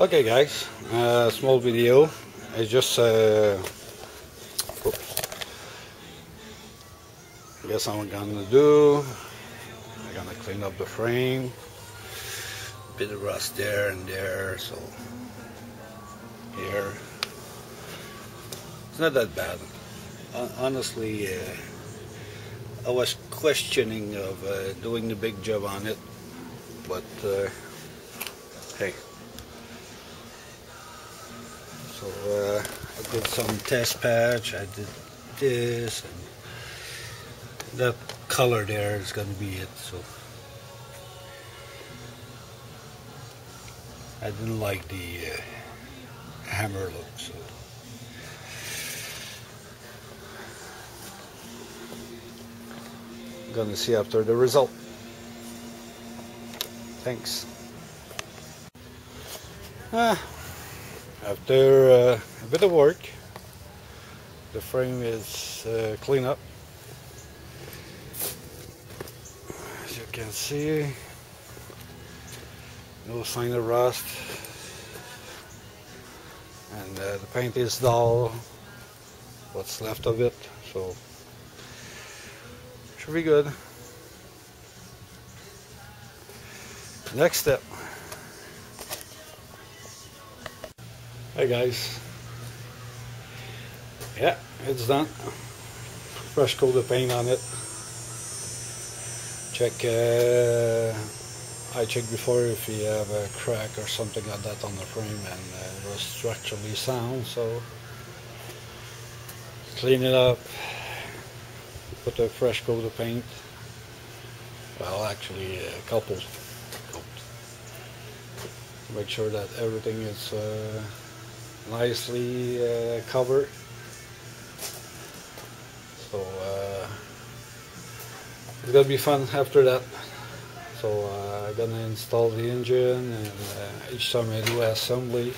Okay guys, uh, small video. I just uh, oops. guess I'm gonna do. I'm gonna clean up the frame. Bit of rust there and there, so here. It's not that bad. Honestly, uh, I was questioning of uh, doing the big job on it, but uh, hey. So uh, I did some test patch, I did this, and that color there is going to be it. So I didn't like the uh, hammer look. So. Gonna see after the result. Thanks. Ah after uh, a bit of work the frame is uh, clean up. As you can see no sign of rust. And uh, the paint is dull what's left of it so should be good. Next step Hey guys. Yeah, it's done. Fresh coat of paint on it. Check, uh, I checked before if you have a crack or something like that on the frame and uh, it was structurally sound, so clean it up, put a fresh coat of paint. Well, actually a couple. Make sure that everything is uh, nicely uh, covered. So uh, it's gonna be fun after that. So uh, I'm gonna install the engine and uh, each time I do assembly,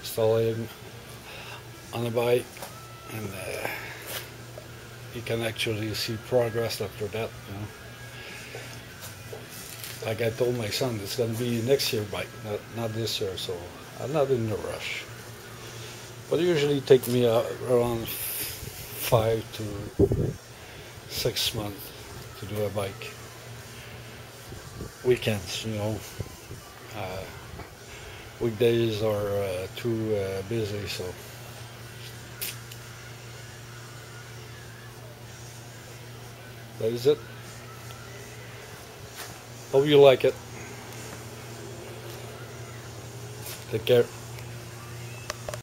install it on the bike and uh, you can actually see progress after that. You know? Like I told my son, it's gonna be next year bike, not, not this year, so I'm not in a rush. But usually take me uh, around five to six months to do a bike. Weekends, you know. Uh, weekdays are uh, too uh, busy, so. That is it. Hope you like it. Take care.